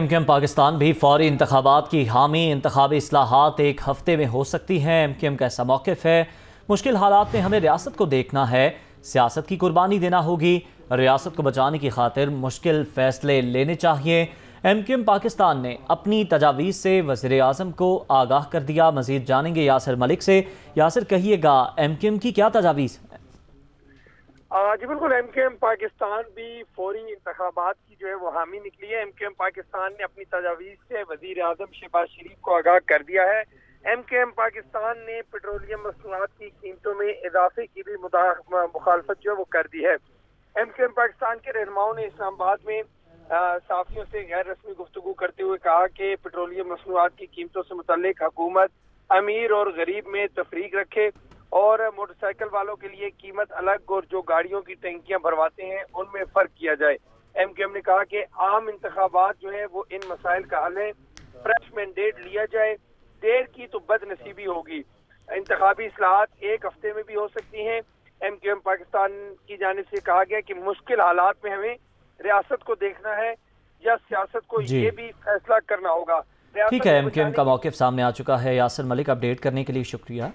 M के M Pakistan भी फौरी इंतबात की हामी इंतबी असलाहत एक हफ़्ते में हो सकती हैं। एम के एम का ऐसा मौक़ है। मुश्किल हालात में हमें रियासत को देखना है। सियासत की कुर्बानी देना होगी। रियासत को बचाने की खातिर मुश्किल फ़ैसले लेने चाहिए। एम क्यू एम पाकिस्तान ने अपनी तजावीज़ से वज़ी अजम को आगाह कर दिया। मजीद जानेंगे यासर मलिक से। यासर, कहिएगा, एम क्यू एम की क्या तजावीज़? जी बिल्कुल एम के एम पाकिस्तान भी फौरी इंतबात की जो है वो हामी निकली है। एम के एम पाकिस्तान ने अपनी तजावीज़ से वज़ीर अजम शहबाज शरीफ को आगाह कर दिया है। एम के एम पाकिस्तान ने पेट्रोलियम मसनूआत की कीमतों में इजाफे की भी मुखालफत जो है वो कर दी है। एम के एम पाकिस्तान के रहनुमाओं ने इस्लामाबाद में साफियों से गैर रस्मी गुफ्तु करते हुए कहा कि पेट्रोलियम मसनूआत की कीमतों से मुतल हुकूमत अमीर और गरीब में तफरीक रखे। और मोटरसाइकिल वालों के लिए कीमत अलग और जो गाड़ियों की टंकियाँ भरवाते हैं उनमें फ़र्क किया जाए। एम के एम ने कहा कि आम इंतबात जो है वो इन मसाइल का हल है। फ्रेश मैंडेट लिया जाए। देर की तो बदनसीबी होगी। इंतबी असलाहत एक हफ़्ते में भी हो सकती हैं। एम के एम पाकिस्तान की जाने से कहा गया कि मुश्किल हालात में हमें रियासत को देखना है या सियासत को ये भी फैसला करना होगा। ठीक है एम के एम का मौके सामने आ चुका है। यासर मलिक अपडेट करने के लिए शुक्रिया।